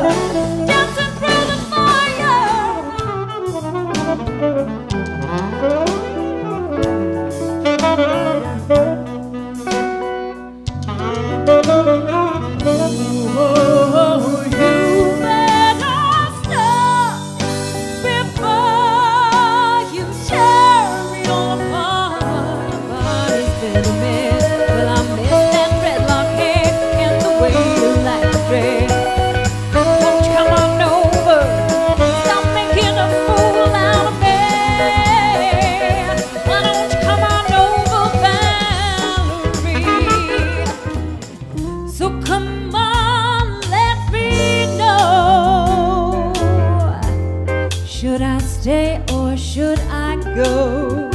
love. should I go?